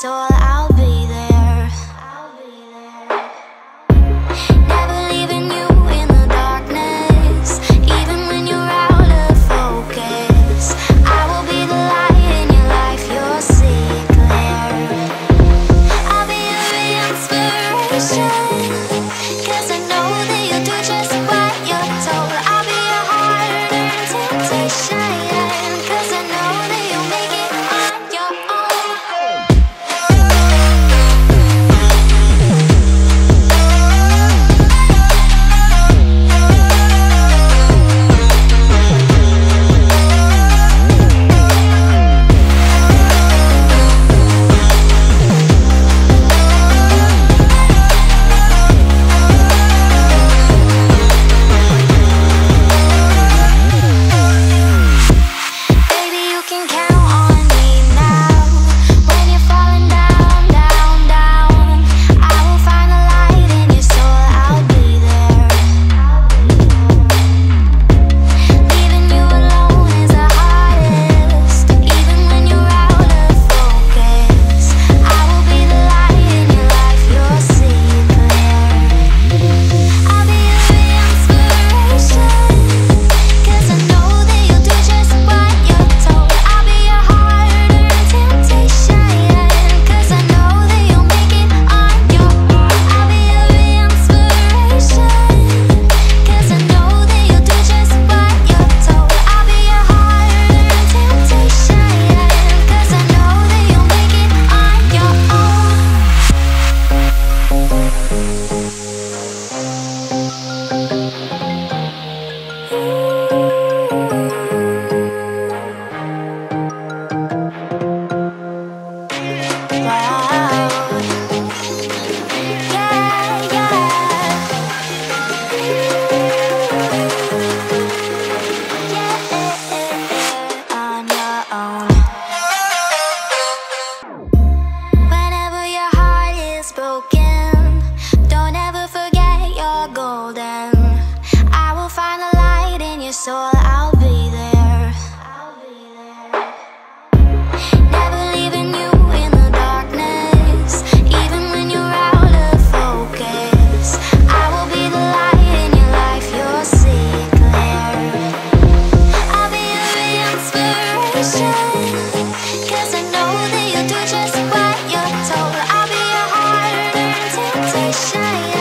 So I so I'll be there. I'll be there. Never leaving you in the darkness, even when you're out of focus. I will be the light in your life, you'll see it clear. I'll be your inspiration, cause I know that you do just what you're told. I'll be your hard-earned temptation.